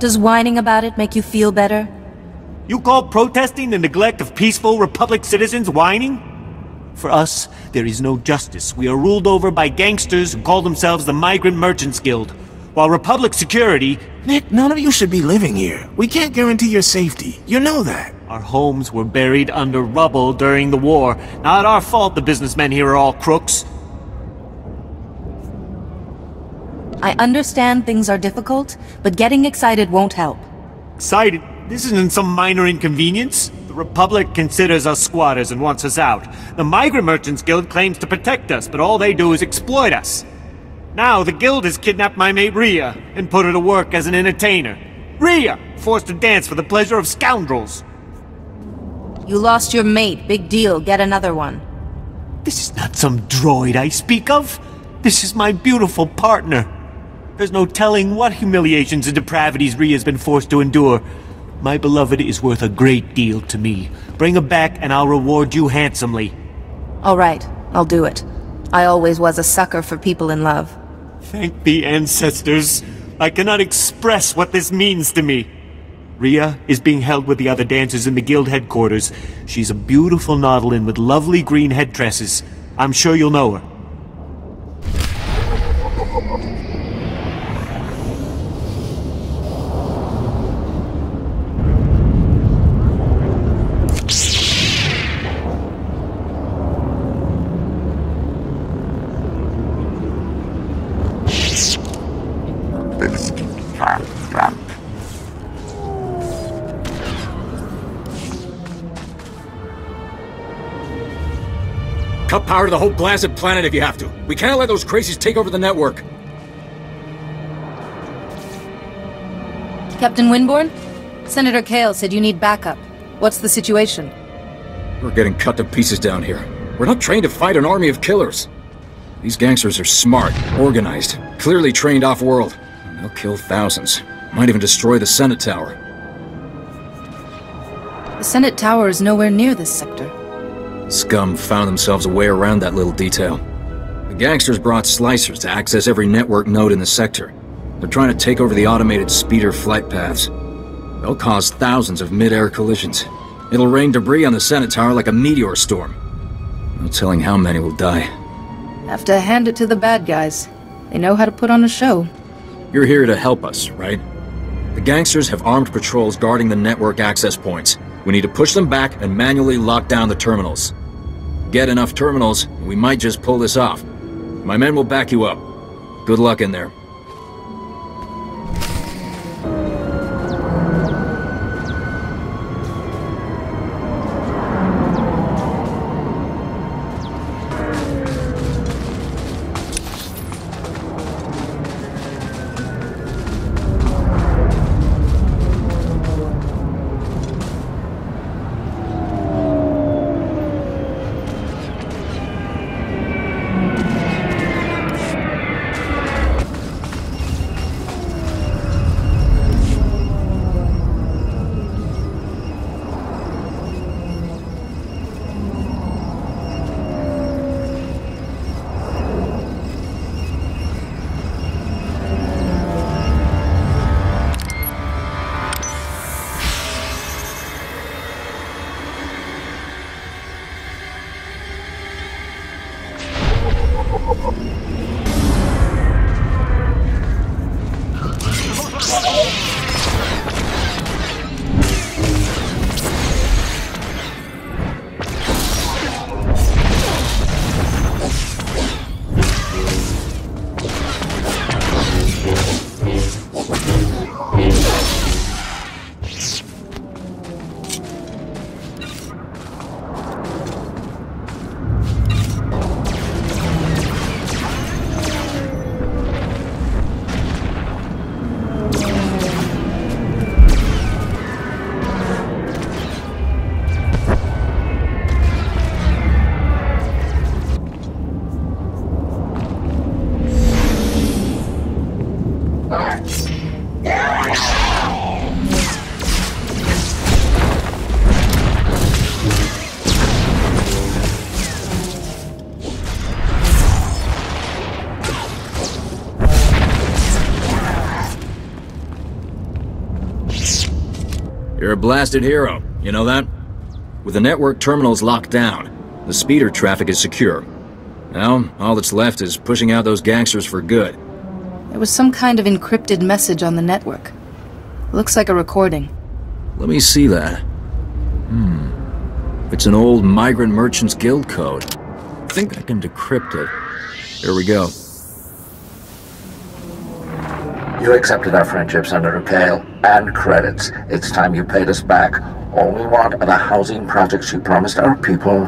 Does whining about it make you feel better? You call protesting the neglect of peaceful Republic citizens whining? For us, there is no justice. We are ruled over by gangsters who call themselves the Migrant Merchants Guild, while Republic security... Nick, none of you should be living here. We can't guarantee your safety. You know that. Our homes were buried under rubble during the war. Not our fault the businessmen here are all crooks. I understand things are difficult, but getting excited won't help. Excited? This isn't some minor inconvenience. The Republic considers us squatters and wants us out. The Migrant Merchants Guild claims to protect us, but all they do is exploit us. Now, the Guild has kidnapped my mate Ria and put her to work as an entertainer. Ria! Forced to dance for the pleasure of scoundrels. You lost your mate. Big deal. Get another one. This is not some droid I speak of. This is my beautiful partner. There's no telling what humiliations and depravities Ria's been forced to endure. My beloved is worth a great deal to me. Bring her back and I'll reward you handsomely. All right. I'll do it. I always was a sucker for people in love. Thank the ancestors. I cannot express what this means to me. Ria is being held with the other dancers in the guild headquarters. She's a beautiful Nautolan with lovely green headdresses. I'm sure you'll know her. Power to the whole blasted planet if you have to. We can't let those crazies take over the network. Captain Winborn? Senator Kale said you need backup. What's the situation? We're getting cut to pieces down here. We're not trained to fight an army of killers. These gangsters are smart, organized, clearly trained off-world. They'll kill thousands. Might even destroy the Senate Tower. The Senate Tower is nowhere near this sector. Scum found themselves a way around that little detail. The gangsters brought slicers to access every network node in the sector. They're trying to take over the automated speeder flight paths. They'll cause thousands of mid-air collisions. It'll rain debris on the Senate Tower like a meteor storm. No telling how many will die. Have to hand it to the bad guys. They know how to put on a show. You're here to help us, right? The gangsters have armed patrols guarding the network access points. We need to push them back and manually lock down the terminals. Get enough terminals, we might just pull this off. My men will back you up. Good luck in there. Blasted hero, you know that? With the network terminals locked down, the speeder traffic is secure. Now, all that's left is pushing out those gangsters for good. There was some kind of encrypted message on the network. Looks like a recording. Let me see that. Hmm. It's an old Migrant Merchants Guild code. I think I can decrypt it. Here we go. You accepted our friendship, Senator Kale, and credits. It's time you paid us back. All we want are the housing projects you promised our people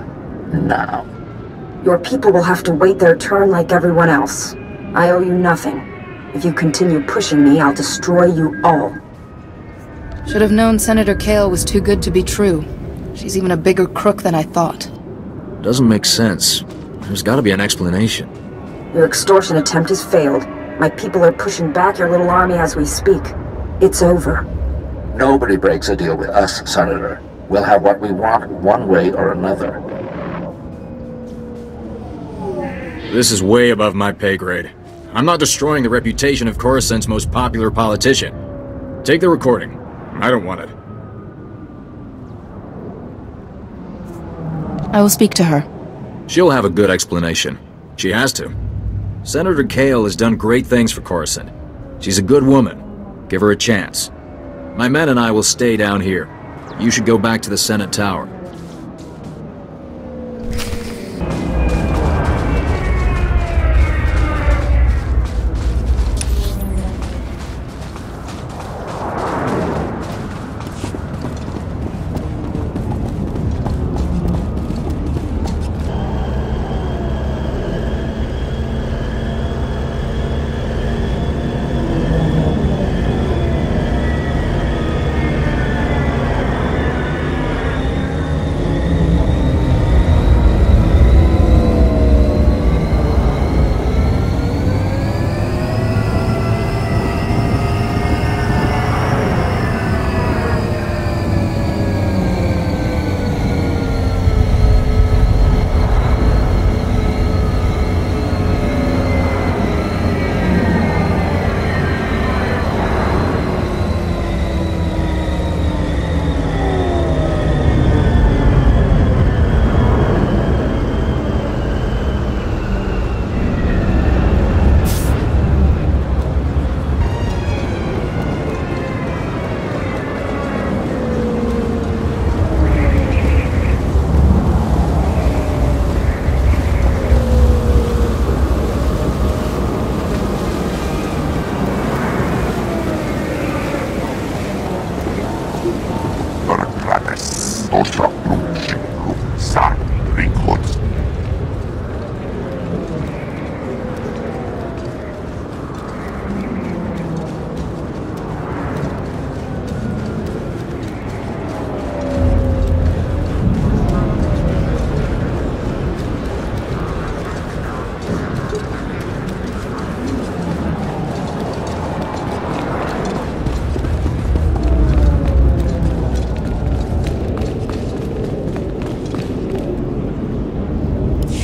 now. Your people will have to wait their turn like everyone else. I owe you nothing. If you continue pushing me, I'll destroy you all. Should have known Senator Kale was too good to be true. She's even a bigger crook than I thought. Doesn't make sense. There's gotta be an explanation. Your extortion attempt has failed. My people are pushing back your little army as we speak. It's over. Nobody breaks a deal with us, Senator. We'll have what we want one way or another. This is way above my pay grade. I'm not destroying the reputation of Coruscant's most popular politician. Take the recording. I don't want it. I will speak to her. She'll have a good explanation. She has to. Senator Kale has done great things for Coruscant. She's a good woman. Give her a chance. My men and I will stay down here. You should go back to the Senate Tower.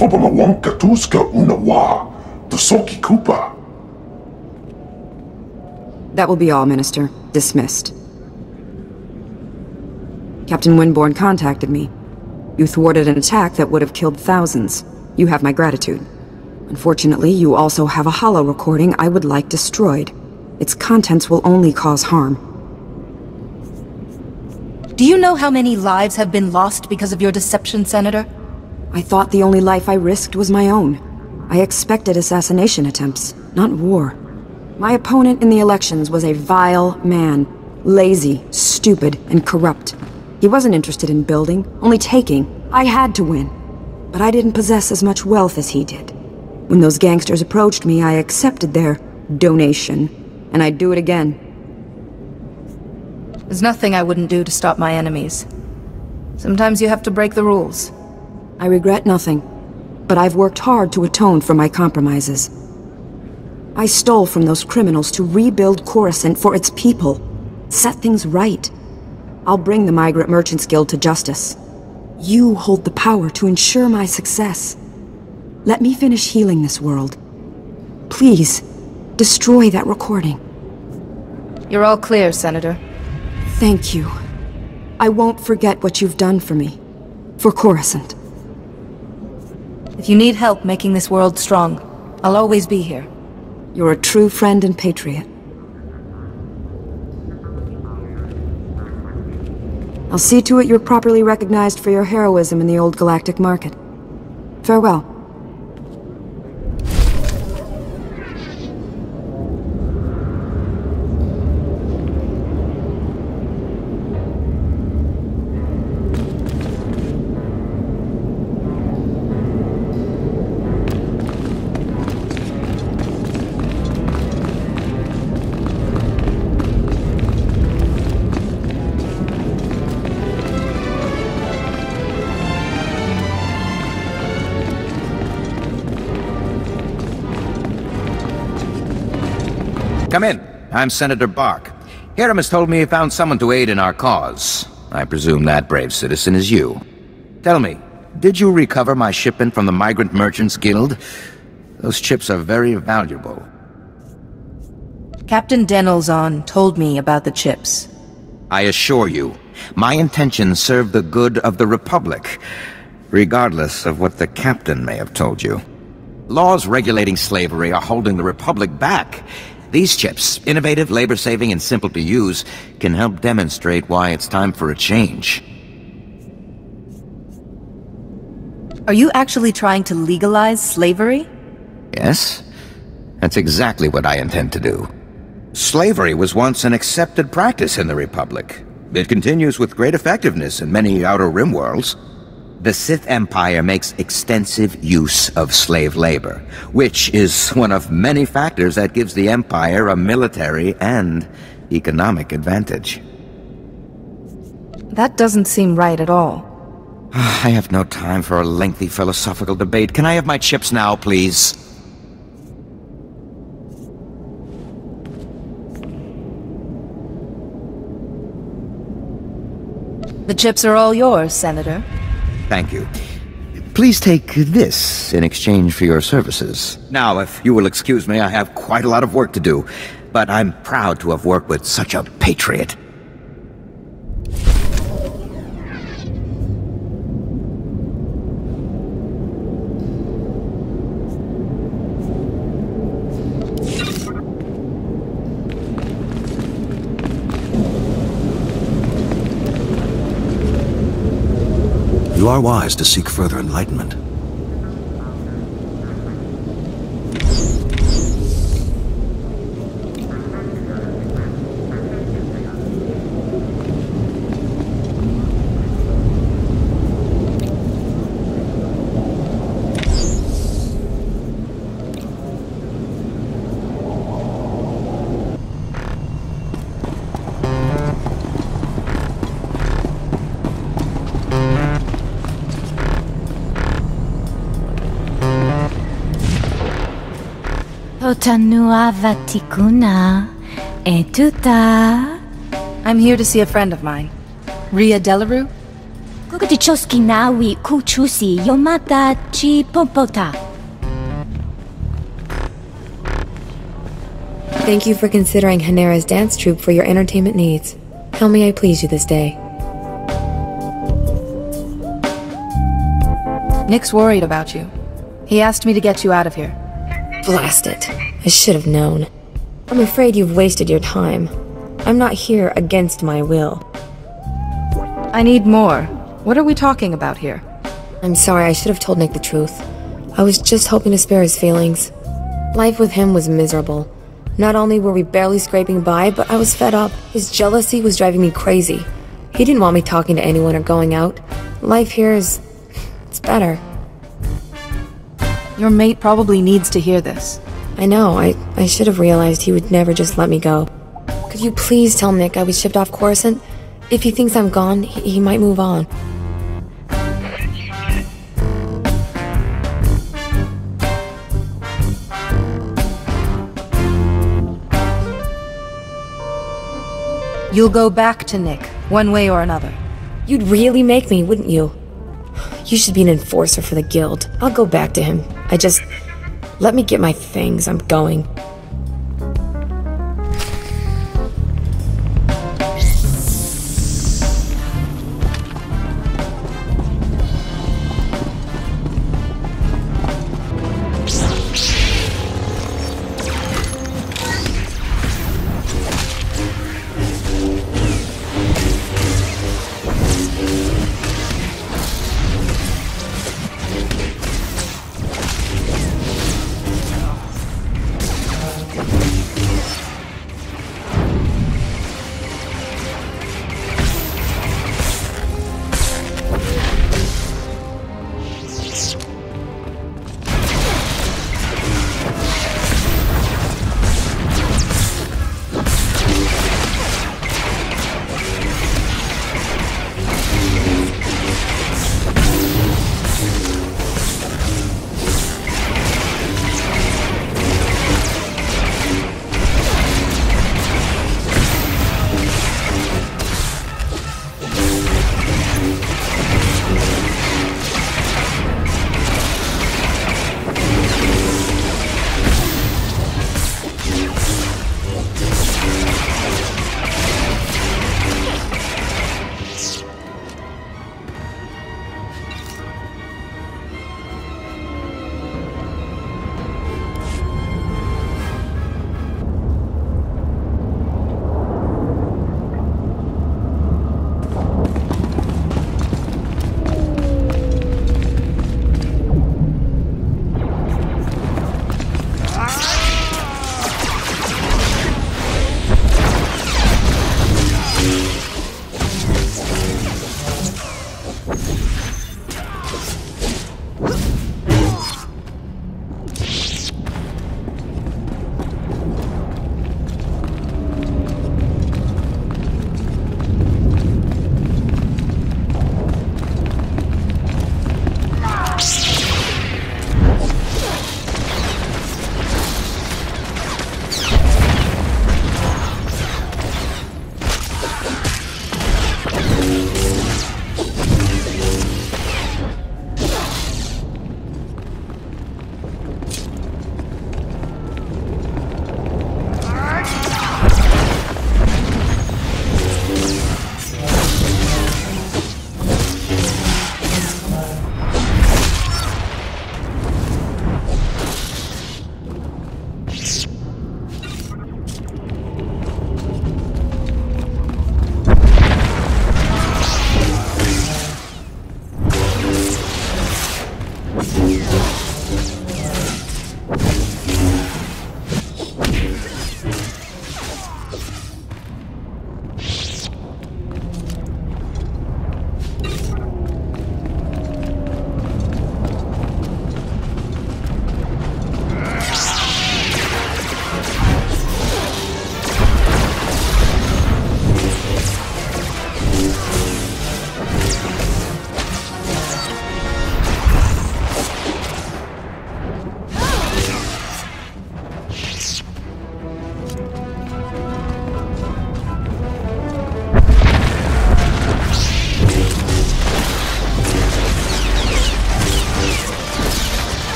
Obamawanka Tuska Unawa Tosoki Kupa That will be all, Minister. Dismissed. Captain Winborn contacted me. You thwarted an attack that would have killed thousands. You have my gratitude. Unfortunately, you also have a holo recording I would like destroyed. Its contents will only cause harm. Do you know how many lives have been lost because of your deception, Senator? I thought the only life I risked was my own. I expected assassination attempts, not war. My opponent in the elections was a vile man. Lazy, stupid, and corrupt. He wasn't interested in building, only taking. I had to win. But I didn't possess as much wealth as he did. When those gangsters approached me, I accepted their donation. And I'd do it again. There's nothing I wouldn't do to stop my enemies. Sometimes you have to break the rules. I regret nothing, but I've worked hard to atone for my compromises. I stole from those criminals to rebuild Coruscant for its people, set things right. I'll bring the Migrant Merchants Guild to justice. You hold the power to ensure my success. Let me finish healing this world. Please, destroy that recording. You're all clear, Senator. Thank you. I won't forget what you've done for me. For Coruscant. If you need help making this world strong, I'll always be here. You're a true friend and patriot. I'll see to it you're properly recognized for your heroism in the old galactic market. Farewell. Come in. I'm Senator Bark. Hiram has told me he found someone to aid in our cause. I presume that brave citizen is you. Tell me, did you recover my shipment from the Migrant Merchants Guild? Those chips are very valuable. Captain Denelzon told me about the chips. I assure you, my intentions serve the good of the Republic, regardless of what the Captain may have told you. Laws regulating slavery are holding the Republic back. These chips, innovative, labor-saving, and simple to use, can help demonstrate why it's time for a change. Are you actually trying to legalize slavery? Yes? That's exactly what I intend to do. Slavery was once an accepted practice in the Republic. It continues with great effectiveness in many Outer Rim worlds. The Sith Empire makes extensive use of slave labor, which is one of many factors that gives the Empire a military and economic advantage. That doesn't seem right at all. I have no time for a lengthy philosophical debate. Can I have my chips now, please? The chips are all yours, Senator. Thank you. Please take this in exchange for your services. Now, if you will excuse me, I have quite a lot of work to do, but I'm proud to have worked with such a patriot. You are wise to seek further enlightenment. Otanua Vatikuna. Etuta. I'm here to see a friend of mine. Ria Delarue? Kukutichoski nawi kuchusi yomata chi pompota. Thank you for considering Hanera's dance troupe for your entertainment needs. How may I please you this day? Nick's worried about you. He asked me to get you out of here. Blast it. I should have known. I'm afraid you've wasted your time. I'm not here against my will. I need more. What are we talking about here? I'm sorry, I should have told Nick the truth. I was just hoping to spare his feelings. Life with him was miserable. Not only were we barely scraping by, but I was fed up. His jealousy was driving me crazy. He didn't want me talking to anyone or going out. Life here is... it's better. Your mate probably needs to hear this. I know, I, I should have realized he would never just let me go. Could you please tell Nick I was shipped off Coruscant? If he thinks I'm gone, he, he might move on. You'll go back to Nick, one way or another. You'd really make me, wouldn't you? You should be an enforcer for the guild. I'll go back to him. I just... Let me get my things. I'm going.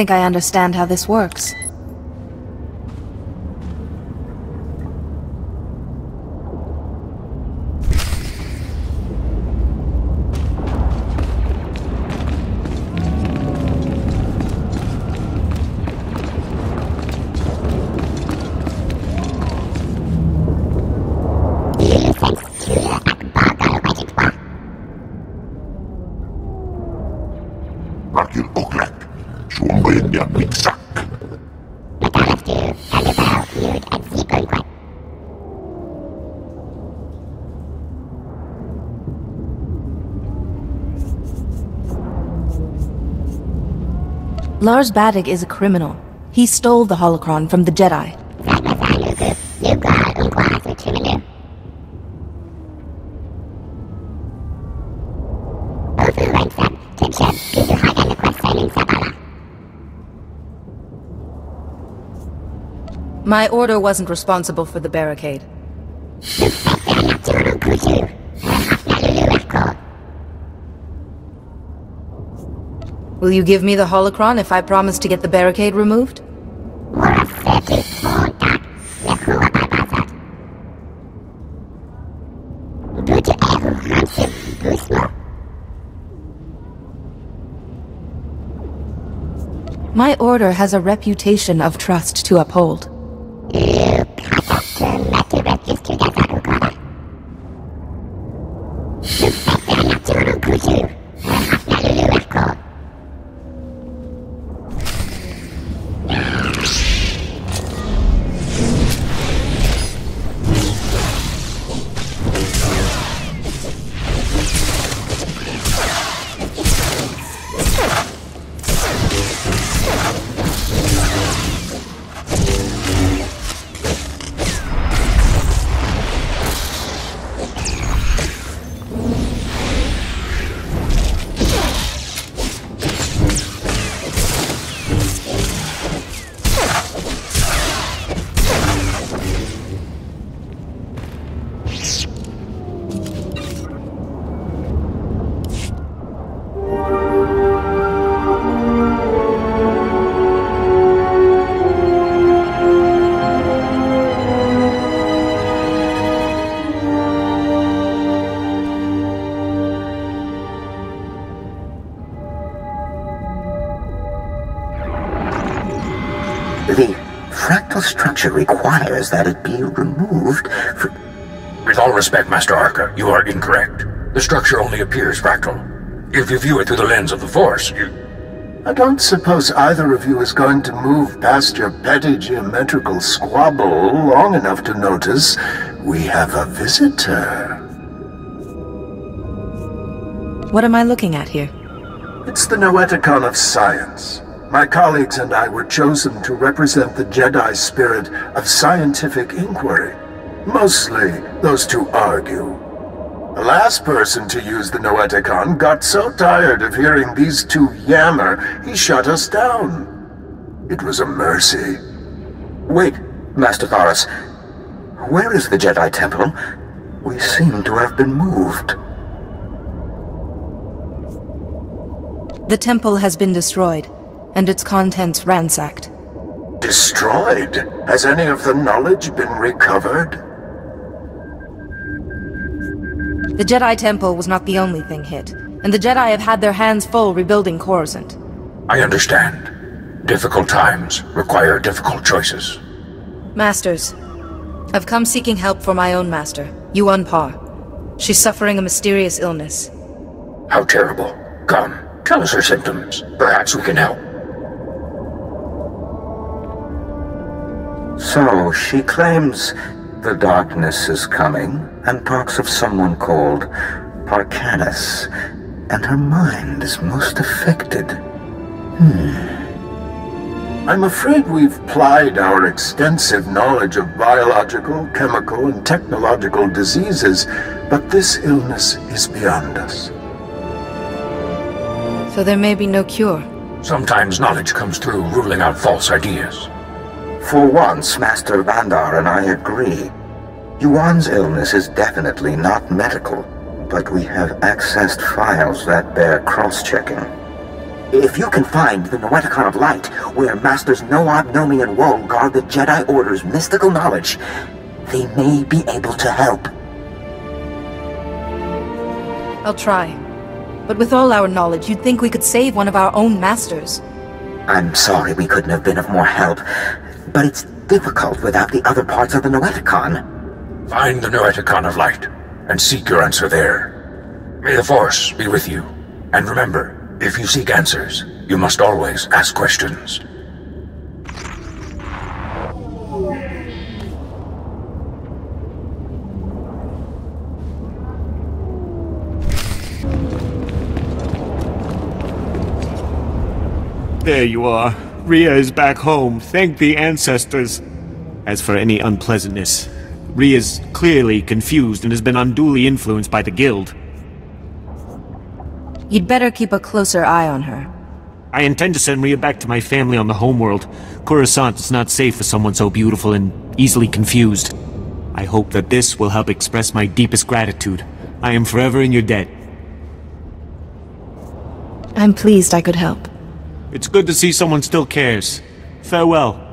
Think I understand how this works. Lars Badig is a criminal. He stole the holocron from the Jedi. My order wasn't responsible for the barricade. Will you give me the holocron if I promise to get the barricade removed? My order has a reputation of trust to uphold. Requires that it be removed for... With all respect, Master Arca, you are incorrect. The structure only appears fractal. If you view it through the lens of the Force, you... I don't suppose either of you is going to move past your petty geometrical squabble long enough to notice we have a visitor. What am I looking at here? It's the Noetikon of Science. My colleagues and I were chosen to represent the Jedi spirit of scientific inquiry. Mostly, those two argue. The last person to use the Noetikon got so tired of hearing these two yammer, he shut us down. It was a mercy. Wait, Master Thoris. Where is the Jedi Temple? We seem to have been moved. The temple has been destroyed, and its contents ransacked. Destroyed? Has any of the knowledge been recovered? The Jedi Temple was not the only thing hit, and the Jedi have had their hands full rebuilding Coruscant. I understand. Difficult times require difficult choices. Masters, I've come seeking help for my own master, Yuon Par. She's suffering a mysterious illness. How terrible. Come, tell us her symptoms. Perhaps we can help. So, she claims the darkness is coming and talks of someone called Parcanus, and her mind is most affected. Hmm. I'm afraid we've plied our extensive knowledge of biological, chemical, and technological diseases, but this illness is beyond us. So there may be no cure. Sometimes knowledge comes through ruling out false ideas. For once, Master Vandar and I agree. Yuon's illness is definitely not medical, but we have accessed files that bear cross-checking. If you can find the Noetikon of Light, where Masters Noab, Nomi, and Woe guard the Jedi Order's mystical knowledge, they may be able to help. I'll try. But with all our knowledge, you'd think we could save one of our own masters. I'm sorry we couldn't have been of more help, but it's difficult without the other parts of the Noetikon. Find the Noetikon of Light, and seek your answer there. May the Force be with you. And remember, if you seek answers, you must always ask questions. There you are. Ria is back home. Thank the ancestors. As for any unpleasantness, Ria's clearly confused and has been unduly influenced by the Guild. You'd better keep a closer eye on her. I intend to send Ria back to my family on the homeworld. Coruscant is not safe for someone so beautiful and easily confused. I hope that this will help express my deepest gratitude. I am forever in your debt. I'm pleased I could help. It's good to see someone still cares. Farewell.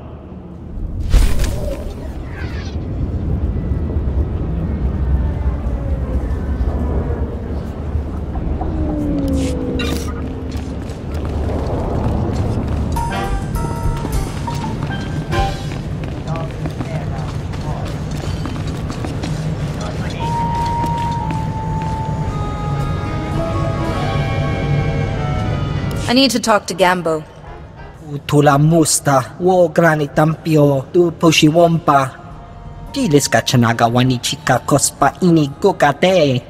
I need to talk to Gambo. Tula musta, wo grani tampio, tu pushiwompa. Pilis ka chanaga wani chika kospa ini gukate.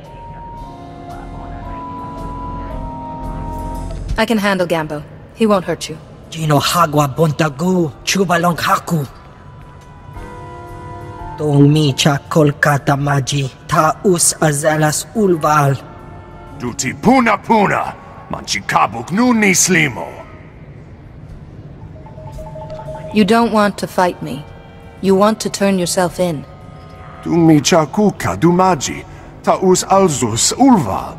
I can handle Gambo. He won't hurt you. Gino hagwa bontagu, chubalong haku. Tong mi cha kolkata maji, ta us azalas ulval. Duti puna puna, manchikabuk nuni slimo. You don't want to fight me. You want to turn yourself in. Tumi chakuka dumaji, ta us alzus ulval.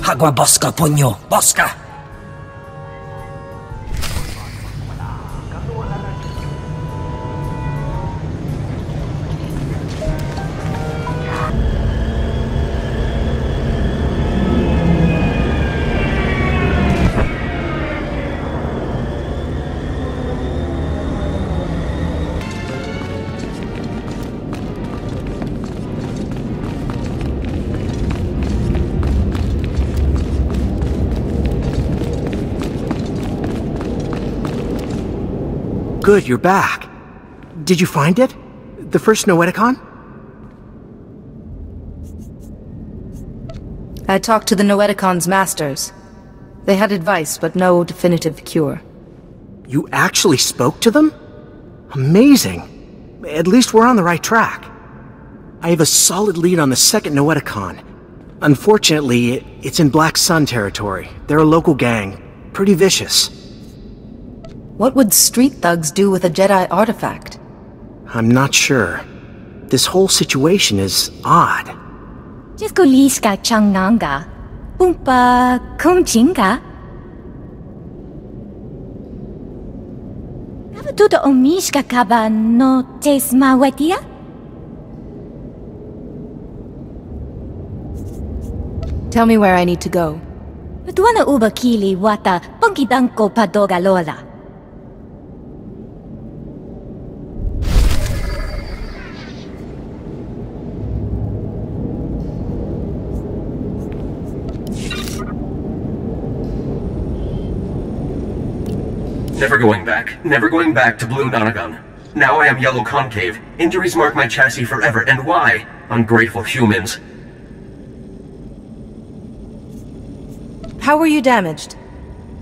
Hagwa boska ponyo, boska. Good, you're back. Did you find it? The first Noetikon? I talked to the Noetikon's masters. They had advice, but no definitive cure. You actually spoke to them? Amazing. At least we're on the right track. I have a solid lead on the second Noetikon. Unfortunately, it's in Black Sun territory. They're a local gang. Pretty vicious. What would street thugs do with a Jedi artifact? I'm not sure. This whole situation is odd. Jiskoliska changnanga. Pumpa kumchinga. Kavatuto omishka kaba no tesma wetia? Tell me where I need to go. Tuana uba kili wata pongkidanko padoga lola. Never going back. Never going back to Blue Donegal. Now I am Yellow Concave. Injuries mark my chassis forever, and why? Ungrateful humans. How were you damaged?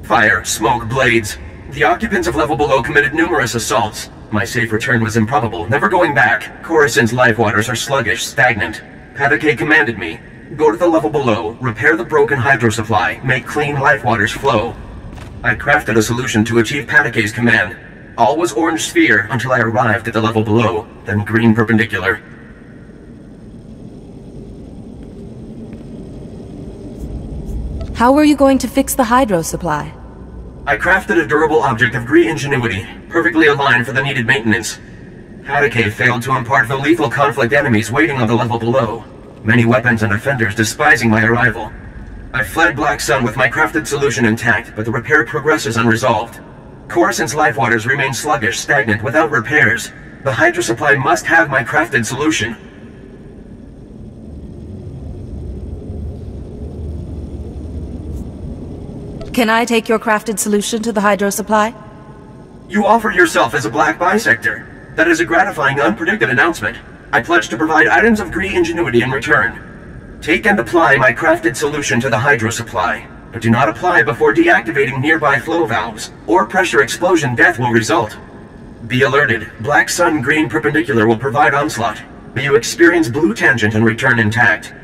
Fire, smoke, blades. The occupants of level below committed numerous assaults. My safe return was improbable. Never going back. Coruscant's life waters are sluggish, stagnant. Patake commanded me. Go to the level below, repair the broken hydro supply, make clean life waters flow. I crafted a solution to achieve Patake's command. All was orange sphere until I arrived at the level below, then green perpendicular. How were you going to fix the hydro supply? I crafted a durable object of great ingenuity, perfectly aligned for the needed maintenance. Hatake failed to impart the lethal conflict enemies waiting on the level below. Many weapons and offenders despising my arrival. I fled Black Sun with my crafted solution intact, but the repair progresses unresolved. Coruscant's life waters remain sluggish, stagnant, without repairs. The hydro supply must have my crafted solution. Can I take your crafted solution to the hydro supply? You offer yourself as a black bisector. That is a gratifying, unpredicted announcement. I pledge to provide items of greedy ingenuity in return. Take and apply my crafted solution to the hydro supply, but do not apply before deactivating nearby flow valves, or pressure explosion death will result. Be alerted, Black Sun Green Perpendicular will provide onslaught, you experience Blue Tangent and return intact.